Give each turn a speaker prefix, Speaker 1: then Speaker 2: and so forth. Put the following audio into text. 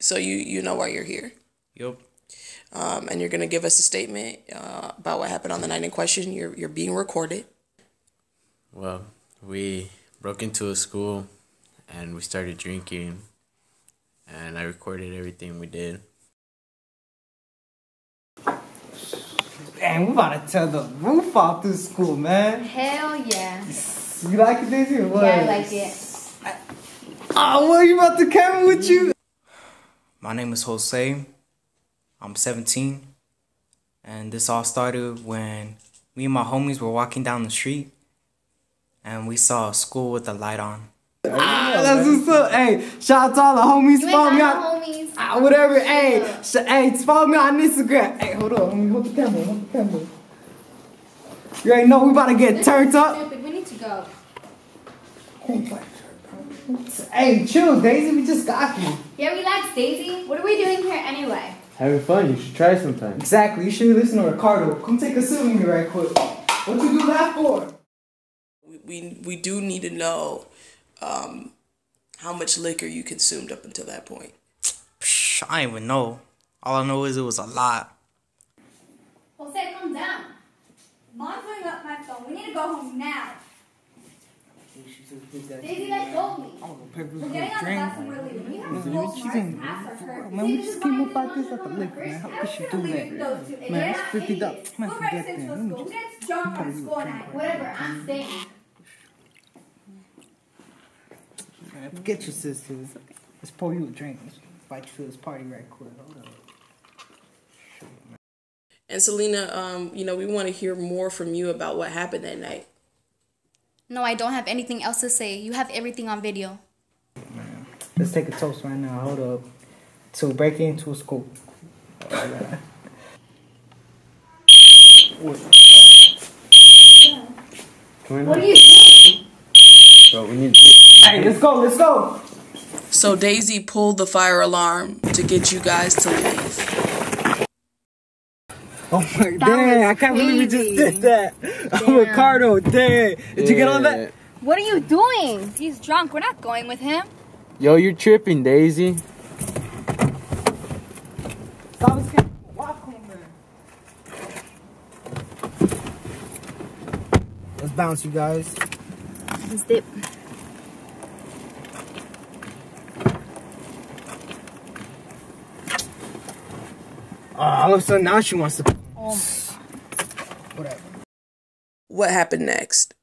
Speaker 1: So you you know why you're here.
Speaker 2: Yep.
Speaker 1: Um, and you're gonna give us a statement uh, about what happened on the night in question. You're you're being recorded.
Speaker 2: Well, we broke into a school and we started drinking and I recorded everything we did.
Speaker 3: Damn, we about to tear the roof off this school, man.
Speaker 4: Hell yeah.
Speaker 3: You like it, Daisy, or what?
Speaker 4: Yeah, I like it.
Speaker 3: Oh, what, you about to camera with you? My name is Jose. I'm 17. And this all started when me and my homies were walking down the street and we saw a school with a light on. Ah, that's what's up. Hey, shout out to all the homies.
Speaker 4: You
Speaker 3: Follow me
Speaker 4: got
Speaker 3: on
Speaker 4: homies.
Speaker 3: ah, whatever. Hey, sh- hey, follow me on Instagram. Hey, hold on. Let me hold the camera. Hold the camera. You already know we about to get
Speaker 4: This
Speaker 3: turned up.
Speaker 4: Stupid. We need to go.
Speaker 3: Hey, chill, Daisy. We just got you.
Speaker 4: Yeah, relax, Daisy. What are we doing here anyway?
Speaker 5: Having fun, you should try sometime.
Speaker 3: Exactly. You should listen to Ricardo. Come take a sip with me right quick. What you do that for?
Speaker 1: We we, we do need to know um, how much liquor you consumed up until that point.
Speaker 3: Psh, I don't even know. All I know is it was a lot.
Speaker 4: Jose, calm down.
Speaker 6: Mom's putting up my phone. We need to go home now.
Speaker 4: Daisy, let go of me.
Speaker 6: We're getting on the bus and we're leaving. We have
Speaker 3: Man,
Speaker 6: full
Speaker 3: she's
Speaker 6: smart
Speaker 3: in-
Speaker 6: past our
Speaker 3: man, we just came up
Speaker 6: we
Speaker 3: about this
Speaker 6: don't
Speaker 3: at the
Speaker 6: go
Speaker 3: liquor, man. How
Speaker 6: How
Speaker 3: could she do that?
Speaker 6: those two? And
Speaker 3: Man,
Speaker 6: they're
Speaker 3: it's
Speaker 6: not
Speaker 3: 50 dollars. Man,
Speaker 6: Who
Speaker 3: forget
Speaker 6: breaks
Speaker 3: that.
Speaker 6: into a
Speaker 3: Let me?
Speaker 6: Who
Speaker 3: just-
Speaker 6: gets drunk on school night?
Speaker 4: Whatever, I'm staying.
Speaker 3: Man, forget your sisters. Let's pour you a drink. Let's invite you to this party right quick. Hold up.
Speaker 1: And Selena, um, you know, we want to hear more from you about what happened that night.
Speaker 7: No, I don't have anything else to say. You have everything on video.
Speaker 3: Let's take a toast right now. Hold up. To breaking into a school.
Speaker 5: Come on
Speaker 4: What
Speaker 5: now.
Speaker 4: are you doing?
Speaker 5: Bro, we need to.
Speaker 3: Hey, let's go. Let's go.
Speaker 1: So Daisy pulled the fire alarm to get you guys to leave.
Speaker 3: Oh my dang, I can't believe we just did that. Oh, Ricardo, dang. Did you get on that?
Speaker 7: What are you doing? He's drunk. We're not going with him.
Speaker 5: Yo, you're tripping, Daisy.
Speaker 3: Stop this camera. Walk home, man. Let's bounce, you guys.
Speaker 7: Let's dip.
Speaker 3: Oh, all of a sudden now she wants to.
Speaker 7: Oh my god.
Speaker 3: Whatever.
Speaker 1: What happened next?